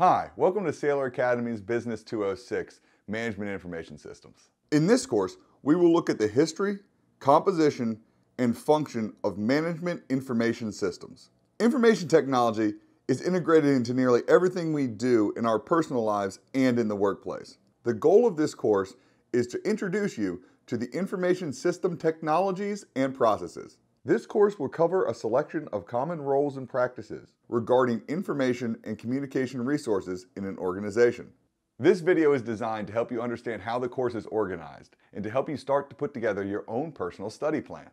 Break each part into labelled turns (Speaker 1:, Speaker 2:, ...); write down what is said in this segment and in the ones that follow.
Speaker 1: Hi, welcome to Saylor Academy's Business 206 Management Information Systems.
Speaker 2: In this course, we will look at the history, composition, and function of management information systems. Information technology is integrated into nearly everything we do in our personal lives and in the workplace. The goal of this course is to introduce you to the information system technologies and processes. This course will cover a selection of common roles and practices regarding information and communication resources in an organization.
Speaker 1: This video is designed to help you understand how the course is organized and to help you start to put together your own personal study plan.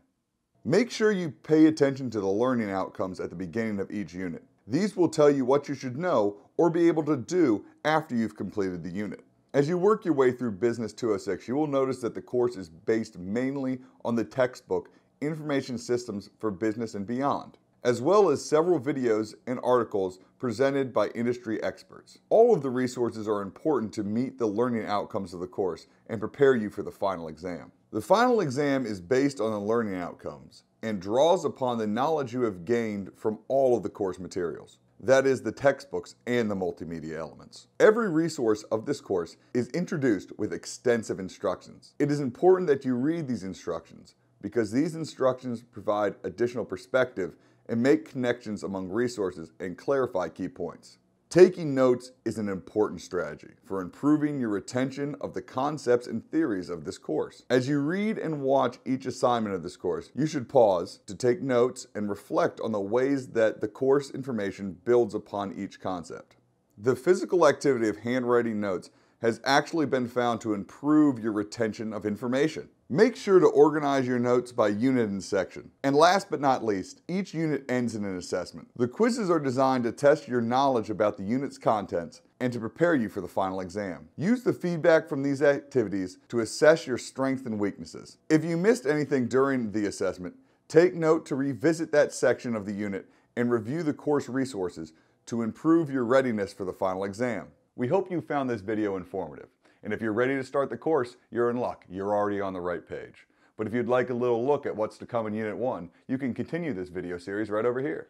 Speaker 2: Make sure you pay attention to the learning outcomes at the beginning of each unit. These will tell you what you should know or be able to do after you've completed the unit. As you work your way through Business 206, you will notice that the course is based mainly on the textbook Information Systems for Business and Beyond, as well as several videos and articles presented by industry experts. All of the resources are important to meet the learning outcomes of the course and prepare you for the final exam. The final exam is based on the learning outcomes and draws upon the knowledge you have gained from all of the course materials. That is the textbooks and the multimedia elements. Every resource of this course is introduced with extensive instructions. It is important that you read these instructions because these instructions provide additional perspective and make connections among resources and clarify key points. Taking notes is an important strategy for improving your retention of the concepts and theories of this course. As you read and watch each assignment of this course, you should pause to take notes and reflect on the ways that the course information builds upon each concept. The physical activity of handwriting notes has actually been found to improve your retention of information. Make sure to organize your notes by unit and section. And last but not least, each unit ends in an assessment. The quizzes are designed to test your knowledge about the unit's contents and to prepare you for the final exam. Use the feedback from these activities to assess your strengths and weaknesses. If you missed anything during the assessment, take note to revisit that section of the unit and review the course resources to improve your readiness for the final exam. We hope you found this video informative. And if you're ready to start the course, you're in luck. You're already on the right page. But if you'd like a little look at what's to come in Unit 1, you can continue this video series right over here.